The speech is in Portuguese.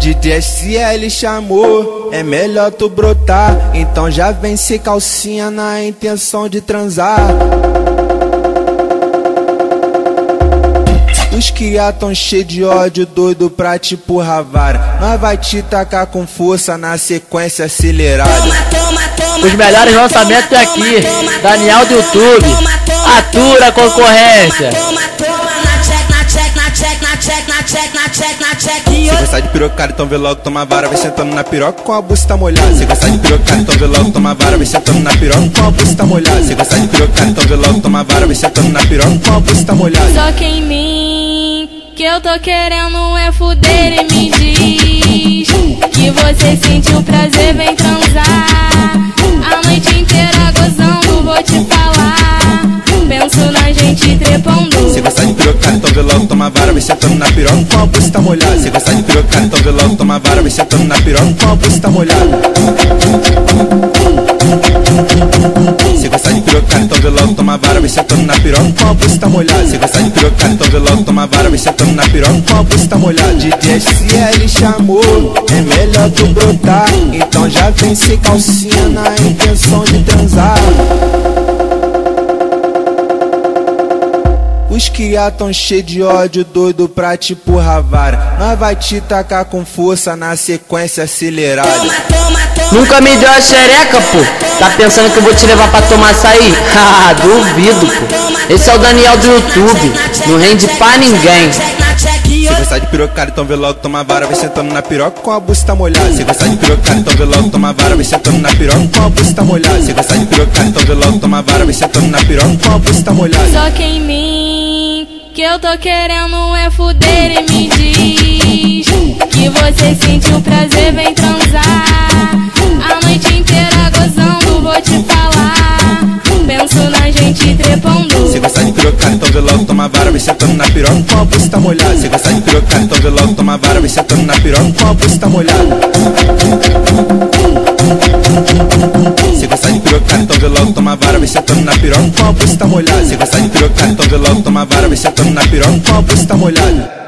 De DSL chamou, é melhor tu brotar. Então já vem sem calcinha na intenção de transar. Os que tão cheio de ódio, doido pra te empurrar vara. Nós vai te tacar com força na sequência acelerada. Os melhores lançamentos é aqui, Daniel do YouTube. Atura a concorrência. Se gostar de pirocada, então vê logo, toma vara, vai sentando na piroca com a busta molhada. Se gostar de pirocada, então vê logo, toma vara, vai sentando na piroca com a busta molhada. Se gostar de pirocada, então vê logo, toma vara, vai sentando na piroca com a busta molhada. Só que em mim, que eu tô querendo é fuder e me diz que você sentiu prazer, vem Se gostar de pirocada, então vê logo, toma vara, vai sentando na piroca com a busta molhada. Se gostar de pirocada, então vê logo, toma vara, vai sentando na piroca com a busta molhada. Se gostar de pirocada, então vê logo, toma vara, vai sentando na piroca com a busta molhada. Se gostar de pirocada, então vê logo, toma vara, vai sentando na piroca com a busta molhada. De DSL chamou, é melhor tu brotar. Então já vem sem calcinha na intenção de transar. Os que tão cheio de ódio, doido pra te empurrar vara. Nós vai te tacar com força na sequência acelerada. Nunca me deu a xereca, pô. Tá pensando que eu vou te levar pra tomar açaí? Haha, duvido, pô. Esse é o Daniel do YouTube. Não rende pra ninguém. Se gostar de pirocada, então vê logo, toma vara, vai sentando na piroca com a busta molhada. Se gostar de pirocada, então vê logo, toma vara, vai sentando na piroca com a busta molhada. Se gostar de pirocada, então vê logo, toma vara, vai sentando na piroca com a busta molhada. Só que em mim, que eu tô querendo é fuder e me diz que você sentiu prazer, vem transar. A noite inteira gozando, vou te falar. Penso na gente trepando. Se gostar de pirocada, então vê logo, toma vara, vai sentando na piroca com a busta molhada. Se gostar de pirocada, então vê logo, toma vara, vai sentando na piroca com a busta molhada. Piroca com a busta molhada. Se gostar de pirocada, então vê logo, toma vara, vai sentando na piroca com a busta molhada.